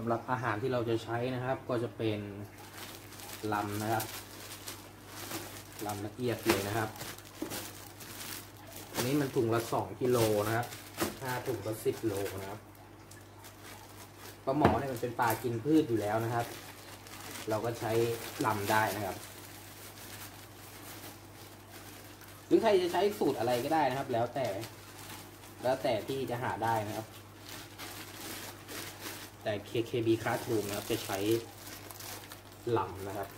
สำหรับอาหารที่เราจะใช้นะครับ ก็จะเป็นลำนะครับลำละเอียดเลยนะครับอันนี้มันถุงละสองกิโลนะครับห้าถุงละสิบโลนะครับปลาหมอเนี่ยมันเป็นปลากินพืชอยู่แล้วนะครับ เราก็ใช้ลำได้นะครับ หรือใครจะใช้สูตรอะไรก็ได้นะครับ แล้วแต่ แล้วแต่ที่จะหาได้นะครับ แต่ KKB Classroom นะครับจะใช้ลำนะครับ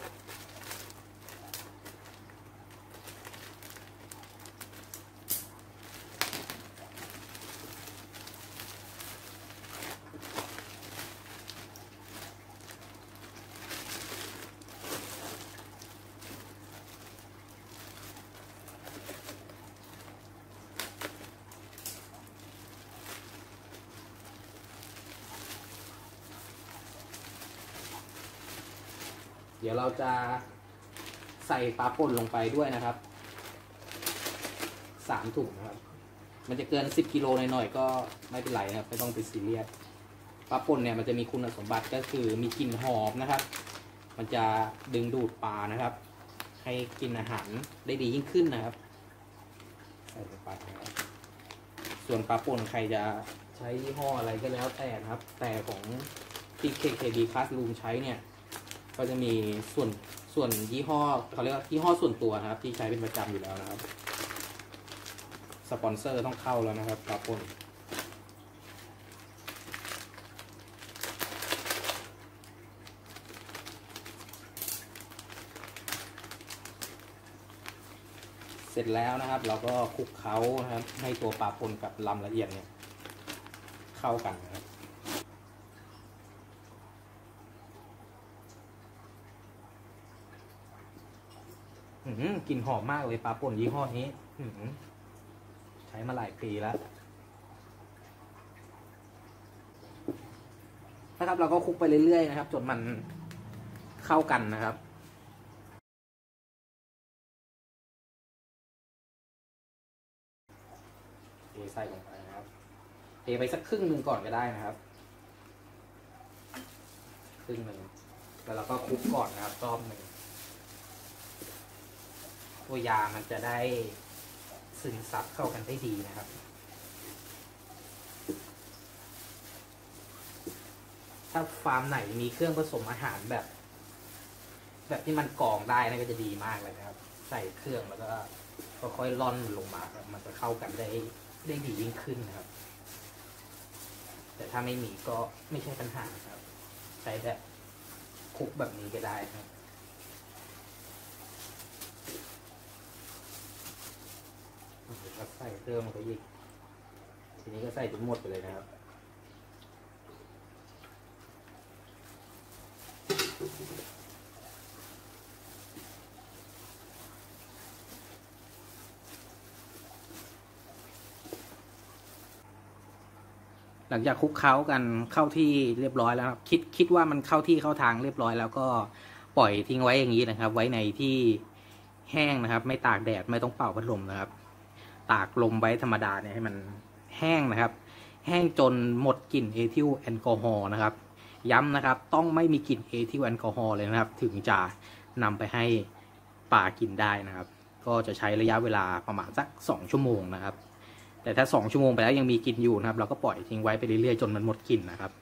เดี๋ยวเราจะใส่ปลาป่นลงไปด้วยนะครับสามถุงนะครับ มันจะเกินสิบกิโลหน่อยๆก็ไม่เป็นไรนะครับ ไม่ต้องไปซีเรียสปลาป่นเนี่ยมันจะมีคุณสมบัติก็คือมีกลิ่นหอมนะครับ มันจะดึงดูดปลานะครับ ให้กินอาหารได้ดียิ่งขึ้นนะครับ ใส่ลงไปนะครับส่วนปลาป่นใครจะใช้ยี่ห้ออะไรก็แล้วแต่นะครับ แต่ของที่ KKB Classroom ใช้เนี่ย ก็จะมีส่วนส่วนยี่ห้อเขาเรียกว่ายี่ห้อส่วนตัวนะครับ ที่ใช้เป็นประจำอยู่แล้วนะครับ สปอนเซอร์ต้องเข้าแล้วนะครับปลาปนเสร็จแล้วนะครับ เราก็คลุกเคล้านะครับ ให้ตัวปลาปนกับลำละเอียดเนี่ย เข้ากันนะครับ อื้อหือ กลิ่นหอมมากเลยปลาป่นยี่ห้อนี้ใช้มาหลายปีแล้วนะครับ เราก็คลุกไปเรื่อยๆนะครับ จนมันเข้ากันนะครับเทใส่ลงไปนะครับเทไปสักครึ่งหนึ่งก่อนก็ได้นะครับ ครึ่งหนึ่งแล้วเราก็คลุกก่อนนะครับรอบหนึ่ง ตัวยามันจะได้ซึมซับเข้ากันได้ดีนะครับ ถ้าฟาร์มไหนมีเครื่องผสมอาหารแบบ แบบที่มันกรองได้นั่นก็จะดีมากเลยนะครับ ใส่เครื่องแล้วก็ค่อยๆล่อนลงมาครับมันจะเข้ากันได้ได้ดียิ่งขึ้นนะครับ แต่ถ้าไม่มีก็ไม่ใช่ปัญหาครับ ใช้แบบคลุกแบบนี้ก็ได้นะครับ เเพิ่มมันก็อีก ทีนี้ก็ใส่จนหมดไปเลยนะครับ หลังจากคลุกเคล้ากันเข้าที่เรียบร้อยแล้วครับ คิดคิดว่ามันเข้าที่เข้าทางเรียบร้อยแล้วก็ปล่อยทิ้งไว้อย่างนี้นะครับ ไว้ในที่แห้งนะครับ ไม่ตากแดดไม่ต้องเป่าพัดลมนะครับ ตากลมไว้ธรรมดาเนี่ยให้มันแห้งนะครับ แห้งจนหมดกลิ่นเอทิลแอลกอฮอล์นะครับ ย้ำนะครับต้องไม่มีกลิ่นเอทิลแอลกอฮอล์เลยนะครับ ถึงจะนำไปให้ปลากินได้นะครับ ก็จะใช้ระยะเวลาประมาณสักสองชั่วโมงนะครับ แต่ถ้าสองชั่วโมงไปแล้วยังมีกลิ่นอยู่นะครับ เราก็ปล่อยทิ้งไว้ไปเรื่อยๆจนมันหมดกลิ่นนะครับ